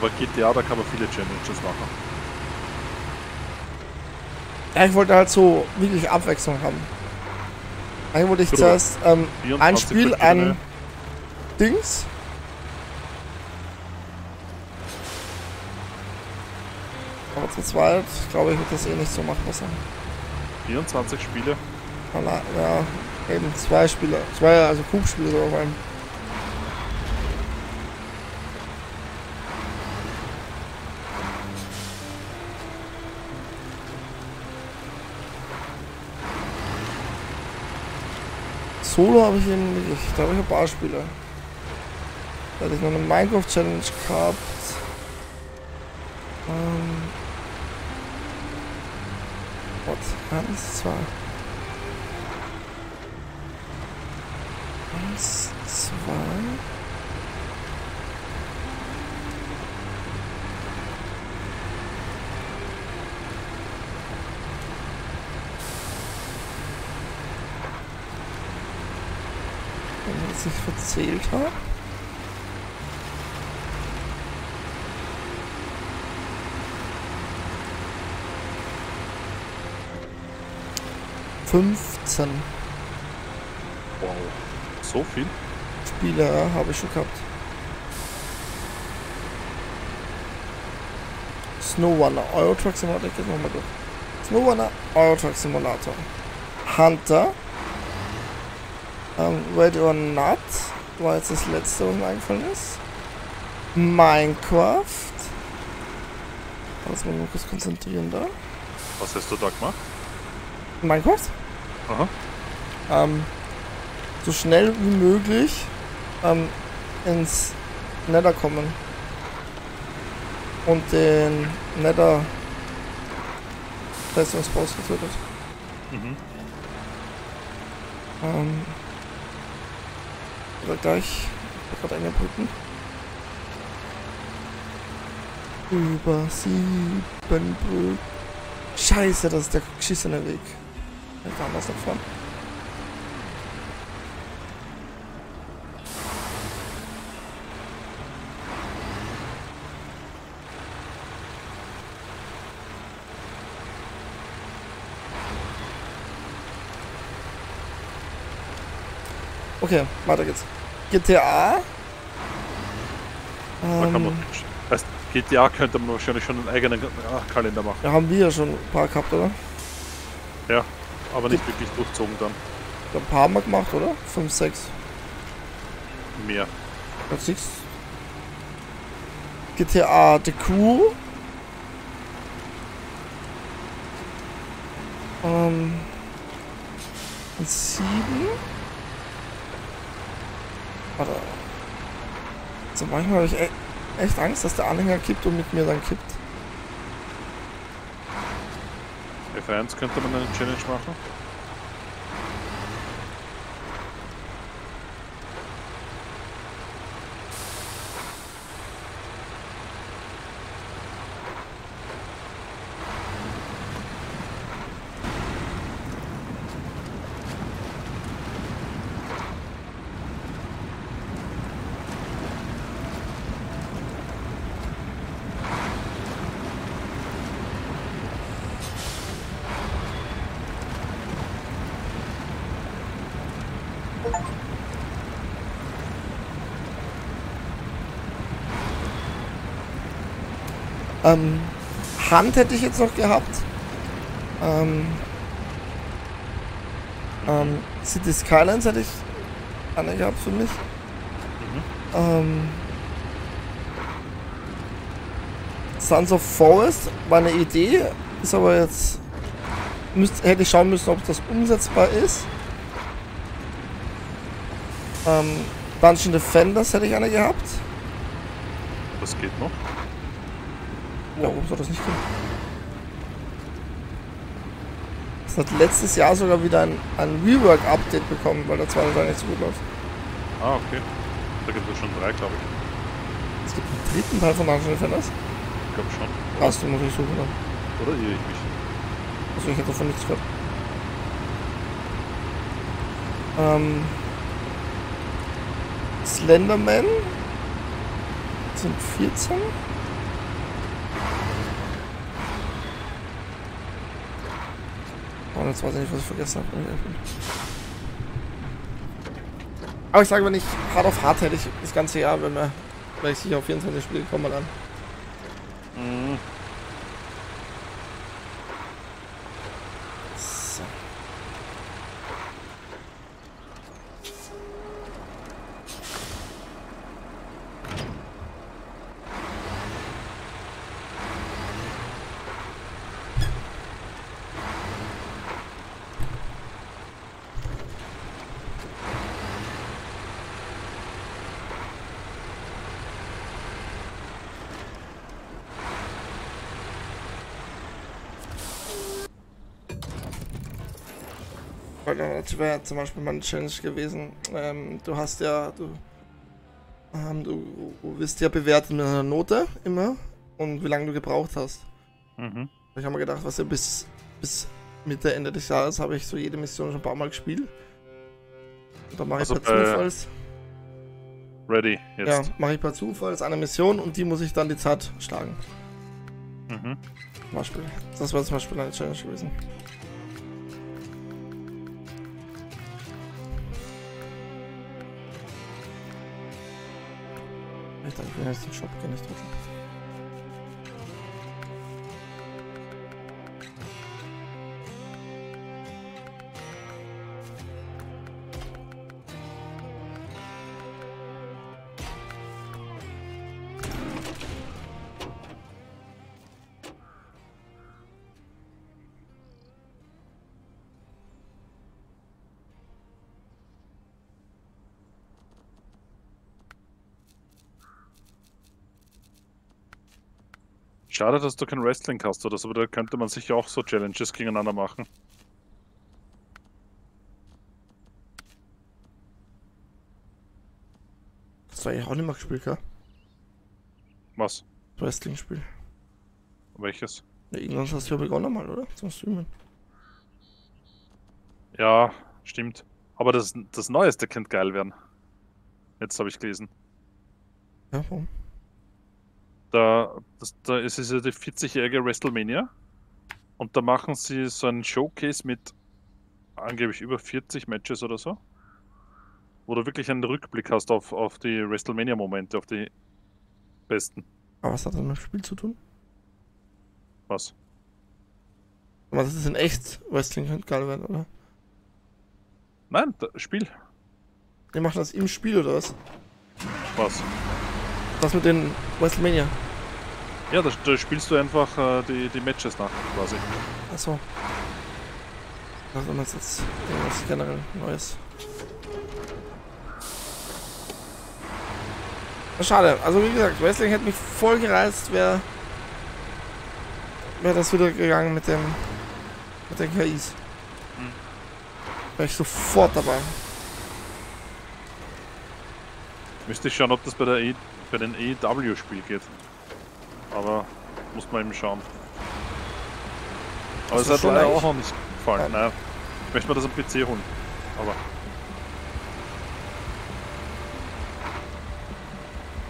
Aber GTA, da kann man viele Challenges machen. Ja, ich wollte halt so wirklich Abwechslung haben. Eigentlich wollte ich zuerst ähm, ein Spiel, ein Dings. Aber zu zweit, glaube ich, wird das eh nicht so machbar sein. 24 Spiele? Ja, eben zwei Spiele. Zwei, also Kubspiele so auf einem. Solo habe ich eben nicht. Da habe ich ein paar Spiele. Da hatte ich noch eine Minecraft Challenge gehabt. Ähm. What? Eins, zwei. Eins, zwei. Wenn ich jetzt verzählt habe. Fünfzehn. Wow. So viel? Spiele habe ich schon gehabt. Snow Runner, Euro Truck Simulator, ich gehe nochmal durch. Snow Runner, Euro Truck Simulator. Hunter. Ähm, Ready or Not war jetzt das letzte, was mir eingefallen ist. Minecraft. Lass mal nur kurz konzentrieren da. Was hast du da gemacht? Minecraft? Aha. Ähm, so schnell wie möglich ähm, ins Nether kommen. Und den Nether Festungsboss getötet. Mhm. Ähm, oder gleich gerade eine Brücken. Über sieben Brücken. Scheiße, das ist der geschissene Weg. Ich kann das noch fahren. Okay, weiter geht's. GTA. Man, Ähm, heißt, GTA könnte man wahrscheinlich schon einen eigenen Kalender machen. ja, haben wir ja schon ein paar gehabt, oder? Ja, aber nicht wirklich durchzogen dann. Ein paar haben wir gemacht, oder? 5, 6. Mehr. Was siehst GTA The Crew. Ähm. Und 7. Warte. So manchmal habe ich e echt Angst, dass der Anhänger kippt und mit mir dann kippt. F1 könnte man eine Challenge machen. Ähm, Hand hätte ich jetzt noch gehabt. Ähm, ähm, City Skylines hätte ich eine gehabt für mich. Ähm, Sons of Forest war eine Idee, ist aber jetzt. Müsst, hätte ich schauen müssen, ob das umsetzbar ist. Ähm, Dungeon Defenders hätte ich eine gehabt. Das geht noch. Warum soll das nicht gehen? Es hat letztes Jahr sogar wieder ein, ein Rework-Update bekommen, weil der zweite Teil nicht so gut läuft. Ah, okay. Da gibt es schon drei, glaube ich. Es gibt einen dritten Teil von Dungeon Defenders. Ich glaube schon. Krass, den muss ich suchen dann. Oder irre ich mich? Also ich hätte davon nichts gehört. Ähm, Slenderman sind 14. Und jetzt weiß ich nicht, was ich vergessen habe. Aber ich sage, wenn ich hart auf hart hätte ich das ganze Jahr, wenn wir vielleicht sicher auf 24 Spiele kommen dann. Mhm. Das wäre zum Beispiel meine Challenge gewesen. Ähm, du hast ja, du, ähm, du, du wirst ja bewertet mit einer Note immer und wie lange du gebraucht hast. Mhm. Ich habe mir gedacht, was ja bis, bis Mitte, Ende des Jahres habe ich so jede Mission schon ein paar Mal gespielt. Und da mache also, ich per Zufalls. Ready, jetzt. Ja, mache ich per Zufalls eine Mission und die muss ich dann die Zeit schlagen. Mhm. Zum Beispiel. Das war zum Beispiel eine Challenge gewesen. Ich dachte, ich will Schade, dass du kein Wrestling hast oder so, aber da könnte man sicher auch so Challenges gegeneinander machen. Hast du eigentlich auch nicht mehr gespielt, gell? Was? Wrestling-Spiel. Welches? Ja, irgendwann hast du ja begonnen mal, oder? Zum Streamen. Ja, stimmt. Aber das, das Neueste könnte geil werden. Jetzt habe ich gelesen. Ja, warum? Da, das, da ist es ja die 40-jährige WrestleMania. Und da machen sie so einen Showcase mit angeblich über 40 Matches oder so. Wo du wirklich einen Rückblick hast auf, auf die WrestleMania-Momente, auf die besten. Aber was hat das mit dem Spiel zu tun? Was? Aber das ist in echt Wrestling könnte geil werden, oder? Nein, Spiel. Ihr macht das im Spiel oder was? Was? Das mit den WrestleMania. Ja, da, da spielst du einfach äh, die, die Matches nach, quasi. Achso. Also man jetzt irgendwas generell Neues. Schade, also wie gesagt, Wrestling hätte mich voll gereizt, wäre wäre das wieder gegangen mit dem mit den KIs. Hm. Wäre ich sofort dabei. Müsste ich schauen, ob das bei der e bei den EW-Spiel geht. Aber muss man eben schauen. Aber es hat leider auch noch nicht gefallen. Ja. Nein, ich möchte mir das am PC holen. Aber.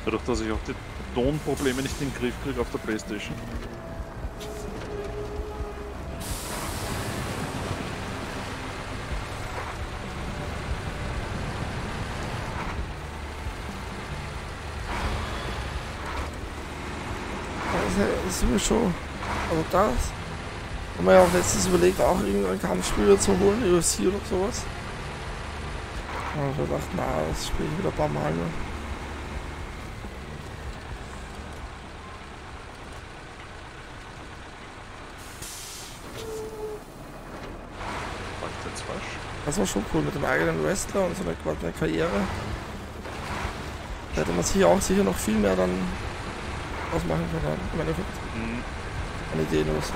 Dadurch, dass ich auch die Tonprobleme nicht in den Griff kriege auf der Playstation. Ist schon. Also das. Haben wir ja auch letztens überlegt, auch irgendein Kampfspieler zu holen, UFC oder sowas. Aber ich dachte, na, das spiele ich wieder ein paar Mal. Ne? Das war schon cool mit dem eigenen Wrestler und so einer Karriere. Da hätte man sich auch sicher noch viel mehr dann ausmachen können. Im Endeffekt. Mhm. Eine Idee los.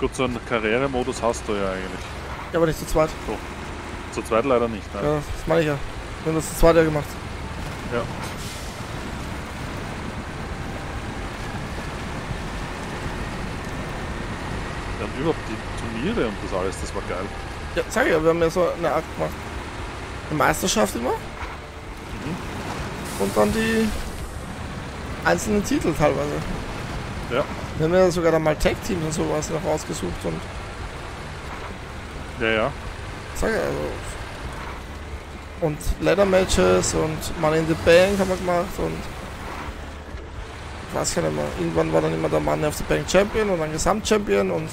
Gut, so einen Karrieremodus hast du ja eigentlich. Ja, aber nicht zu zweit. So. Zu zweit leider nicht, ne? Ja, das meine ich ja. Wir haben das zu zweit ja gemacht. Ja. Ja, und überhaupt die Turniere und das alles, das war geil. Ja, sag ich ja, wir haben ja so eine Art gemacht. Eine Meisterschaft immer. Mhm. Und dann die einzelnen Titel teilweise. Ja. Wir haben ja sogar dann mal Tag-Teams und sowas noch rausgesucht und Ja, ja. Sag ja, also. Und Ladder Matches und Money in the Bank haben wir gemacht und. Ich weiß gar nicht mehr. Irgendwann war dann immer der Money of the Bank Champion und dann Gesamtchampion und.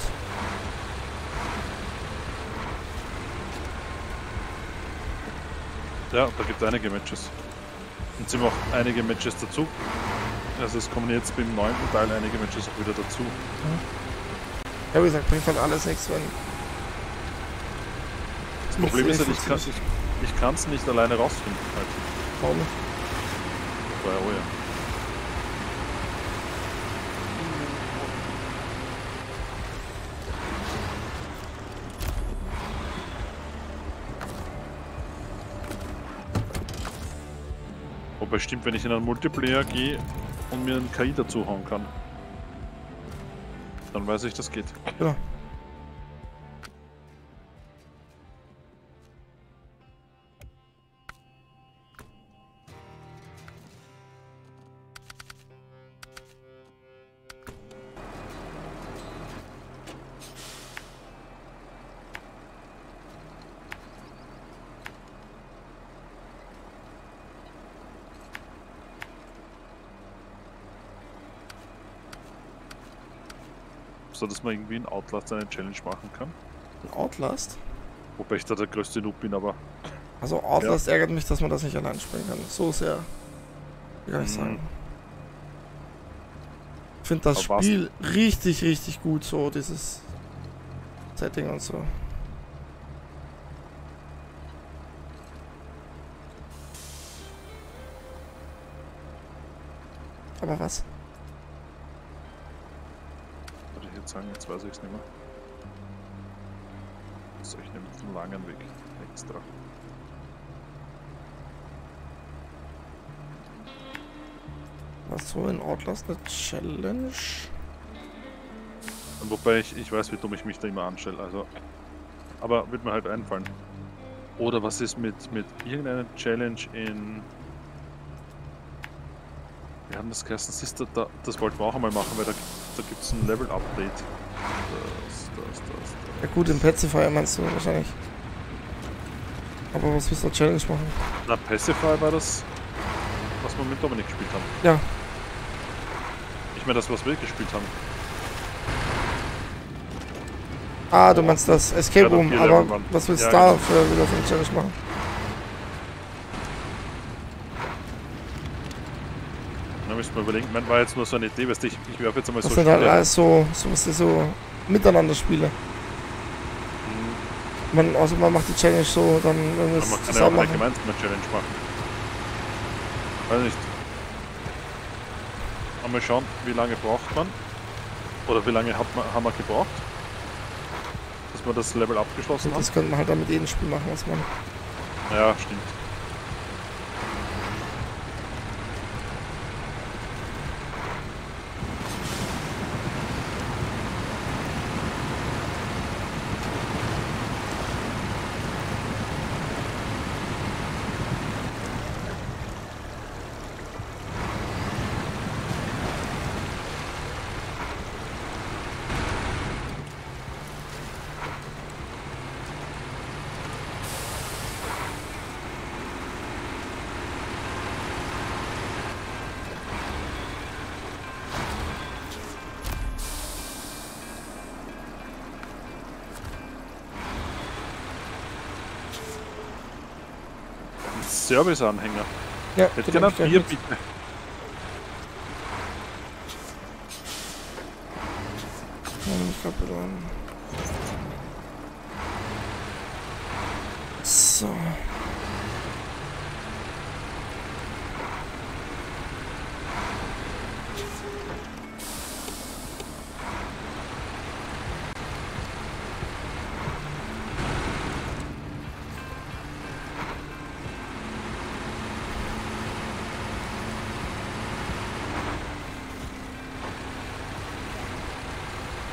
Ja, da gibt es einige Matches. Und sie macht einige Matches dazu. Also es kommen jetzt beim neunten Teil einige Matches auch wieder dazu. Ja, wie gesagt, bringt halt alles nichts, wenn. Das Problem ist halt, ich kann es ich, ich kann's nicht alleine rausfinden. Halt. Warum nicht? Weil, oh ja. Wobei stimmt, wenn ich in einen Multiplayer gehe und mir einen KI dazu hauen kann, dann weiß ich, das geht. Ja. So, dass man irgendwie in Outlast eine Challenge machen kann. In Outlast? Wobei ich da der größte Noob bin, aber. Also Outlast ja. ärgert mich, dass man das nicht allein spielen kann. So sehr. Wie kann ich mhm. sagen. Ich finde das aber Spiel was? richtig, richtig gut, so dieses Setting und so. Aber was? Sagen, jetzt weiß ich es nicht mehr. So, ich nehme den langen Weg extra. Was so in Outlast eine Challenge? Wobei ich, ich weiß, wie dumm ich mich da immer anstelle, also. Aber wird mir halt einfallen. Oder was ist mit, mit irgendeiner Challenge in. Wir haben das geheißen, Sister, da, das wollten wir auch einmal machen, weil da da gibt es ein Level-Update. Das, das, das, das. Ja gut, im Pacifier meinst du wahrscheinlich. Aber was willst du da Challenge machen? Na, Pacifier war das, was wir mit Dominik gespielt haben. Ja. Ich meine das, was wir gespielt haben. Ah, du meinst das Escape Room, ja, aber was willst du ja, da genau. für, wieder für eine Challenge machen? Wir überlegen, man war jetzt nur so eine Idee, weißt du, ich, ich werfe jetzt einmal das so sind halt alles so, so was die so miteinander Spiele. Mhm. Man, also man macht die Challenge so, dann wenn wir es Man kann ja auch eine gemeinsame Challenge machen. Weiß nicht. Mal schauen, wie lange braucht man. Oder wie lange hat man, haben wir gebraucht, dass wir das Level abgeschlossen haben. Das könnte man halt dann mit jedem Spiel machen, was man. Ja, stimmt. Serviceanhänger. Ja, Hätte gerne Bier, bitte. So.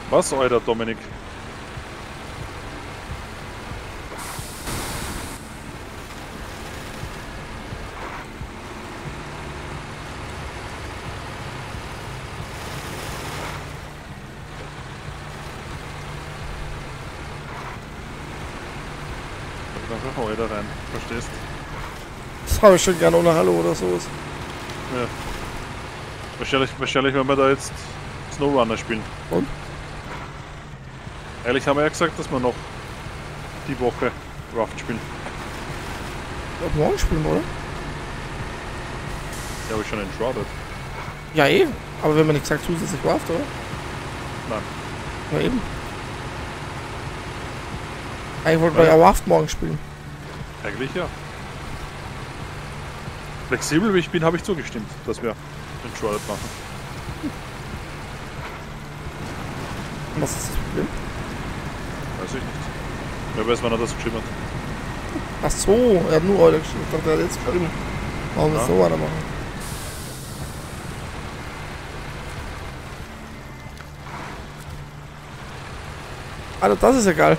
Was, Alter, Dominik? Einfach da rein, verstehst? Das habe ich schon gerne ohne Hallo oder sowas. Ja. Wahrscheinlich, wahrscheinlich werden wir da jetzt Snowrunner spielen. Und? Ehrlich haben wir ja gesagt, dass wir noch die Woche Raft spielen. Ab morgen spielen, wir, oder? Ja, ich schon entschwadet. Ja, eh. Aber wenn man nicht gesagt zusätzlich Raft, oder? Nein. Na eben. Ich wollte bei Ja. Raft morgen spielen. Eigentlich ja. Flexibel wie ich bin, habe ich zugestimmt, dass wir entschwadet machen. Was ist das Problem? Weiß ich nicht. Wer weiß, wann er das geschrieben hat. Ach so, er hat nur heute geschrieben. Ich dachte, er hat jetzt geschrieben. Warum wir Ja. so weitermachen? Alter, das ist ja geil.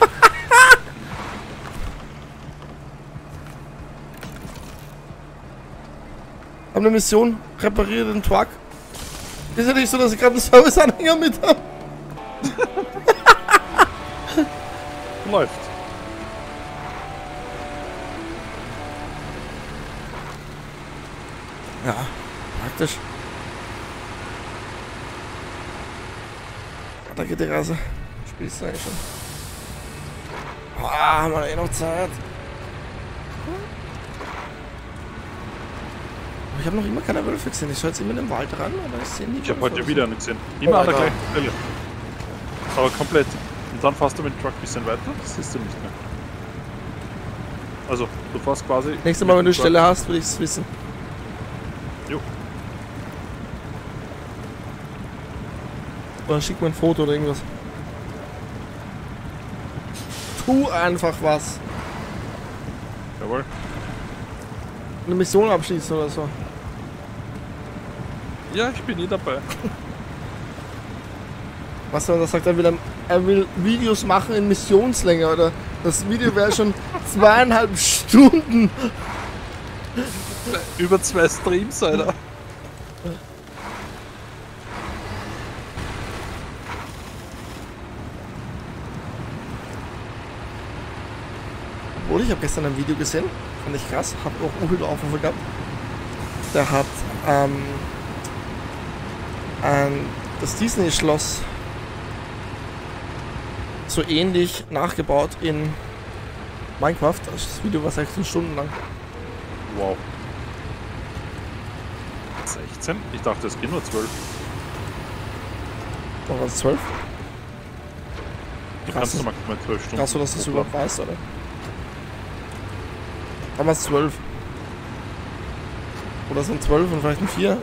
Haben eine Mission, repariere den Truck. Ist ja nicht so, dass ich gerade einen Serviceanhänger mit habe. Läuft. Ja, praktisch. Da geht die Reise. Spielst du eigentlich schon? Ah, haben wir eh noch Zeit. Aber Ich habe noch immer keine Wölfe gesehen. Ich soll jetzt immer in den Wald ran, aber ich sehe nie Ich habe heute wieder so. nicht gesehen. Immer an der gleichen Stelle. Aber komplett. Und dann fährst du mit dem Truck ein bisschen weiter, das siehst du nicht mehr. Also, du fährst quasi. Nächstes Mal, wenn du dem Stelle hast, will ich es wissen. Jo. Oder schick mir ein Foto oder irgendwas. Tu einfach was. Jawohl. Eine Mission abschließen oder so. Ja, ich bin nie dabei. Was er da sagt, er will, er will Videos machen in Missionslänge oder das Video wäre schon zweieinhalb Stunden. Über zwei Streams, Alter. Obwohl, ich habe gestern ein Video gesehen, fand ich krass, habe auch Uwe Aufrufe gehabt. Der hat ähm, ein, das Disney-Schloss so ähnlich nachgebaut in Minecraft. Das Video war 16 Stunden lang. Wow. 16? Ich dachte, es geht nur 12. Oder war es 12? Du kannst du maximal 12 Stunden. Krass, so dass du das überhaupt weißt, oder? Damals 12. Oder sind 12 und vielleicht ein 4?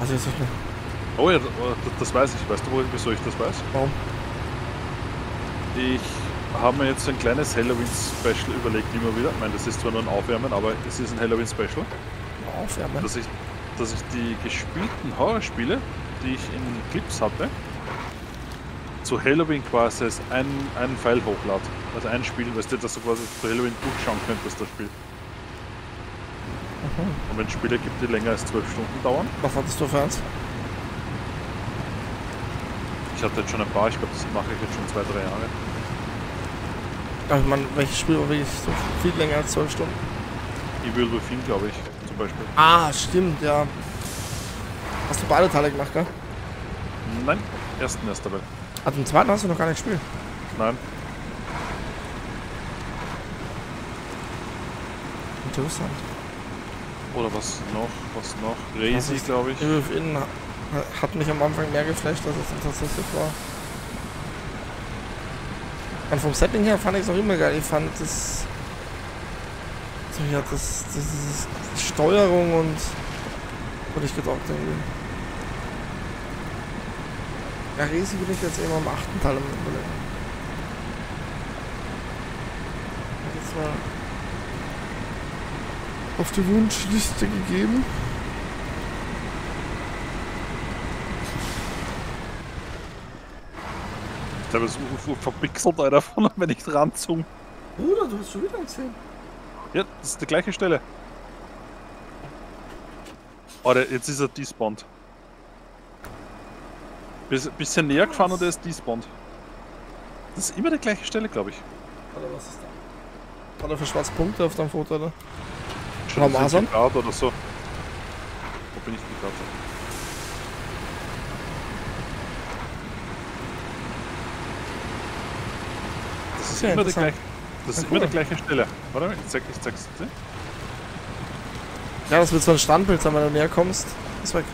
Also jetzt nicht mehr. Oh ja, das, das weiß ich. Weißt du, wo- wieso ich das weiß? Warum? Ich habe mir jetzt ein kleines Halloween-Special überlegt, immer wieder. Ich meine, das ist zwar nur ein Aufwärmen, aber es ist ein Halloween-Special. Aufwärmen. Dass ich, dass ich die gespielten Horrorspiele, die ich in Clips hatte, zu Halloween quasi als ein, einen Pfeil hochlade. Also ein Spiel, weißt du, dass du quasi zu Halloween durchschauen könntest, das Spiel. Und wenn es Spiele gibt, die länger als 12 Stunden dauern, Was hattest du für eins? Ich hatte jetzt schon ein paar, ich glaube, das mache ich jetzt schon zwei, drei Jahre. Also ich meine, welches Spiel war wirklich so viel länger als 12 Stunden? Evil Within, glaube ich, zum Beispiel. Ah, stimmt, ja. Hast du beide Teile gemacht, gell? Nein, ersten erst dabei. Ah, den zweiten hast du noch gar nicht gespielt. Nein, Interessant. oder was noch, was noch? Crazy, glaube ich. Evil Within hat mich am Anfang mehr geflasht, als es tatsächlich war. Und vom Setting her fand ich es auch immer geil. Ich fand das. So, ja, das, das, das Steuerung und. Wurde ich gedacht irgendwie. Ja, Resi bin ich jetzt immer am achten Teil am überlegen. Jetzt mal auf die Wunschliste gegeben. Ich glaube, es ist ur- verpixelt einer von, wenn ich dran zoom. Bruder, du hast schon wieder gesehen. Ja, das ist die gleiche Stelle. Oh, der, jetzt ist er despawned. Bis, bisschen näher gefahren und er ist despawned. Das ist immer die gleiche Stelle, glaube ich. Oder was ist da? Hat er für schwarze Punkte auf deinem Foto, oder? Schon Oder so. Wo bin ich die ist immer, die gleiche, das ist Ja, immer cool. die gleiche Stelle. Warte mal, ich zeig, ich zeig's dir. Ja, das wird so ein Standbild sein, wenn du näher kommst. Ist weg.